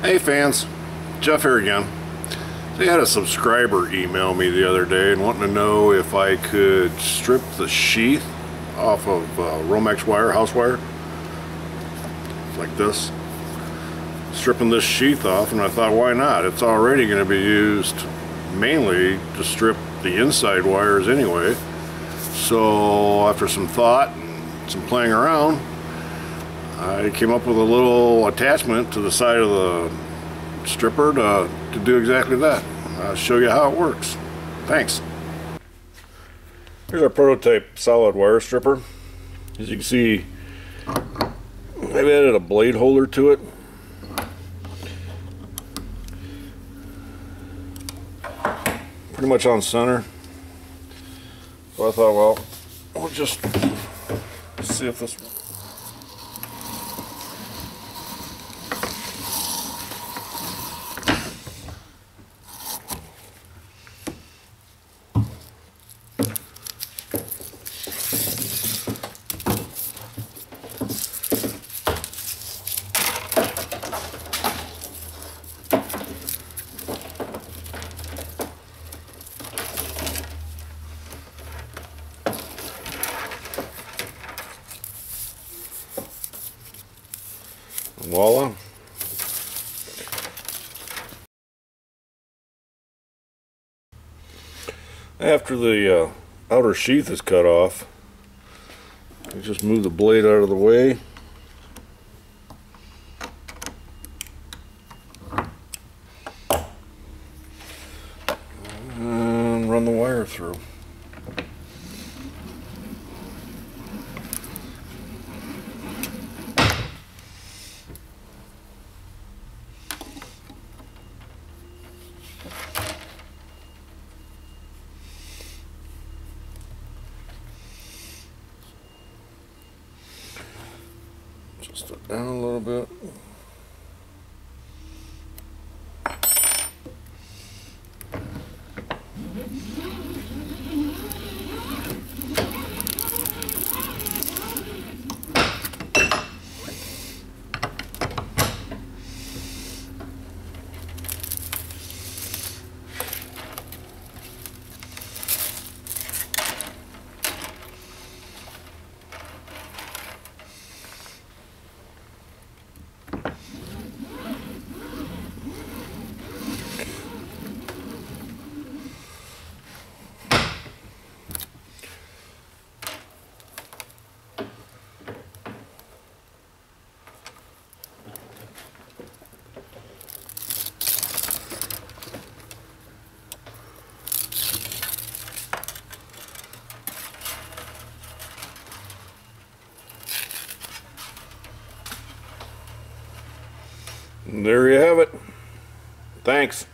Hey fans, Jeff here again. They had a subscriber email me the other day and wanting to know if I could strip the sheath off of uh, Romex wire, house wire, like this. Stripping this sheath off and I thought why not? It's already going to be used mainly to strip the inside wires anyway. So after some thought and some playing around, I came up with a little attachment to the side of the stripper to, to do exactly that. I'll show you how it works. Thanks. Here's our prototype solid wire stripper. As you can see, I've added a blade holder to it. Pretty much on center. So I thought, well, we'll just see if this voila. After the uh, outer sheath is cut off, you just move the blade out of the way. And run the wire through. Just it down a little bit. There you have it. Thanks.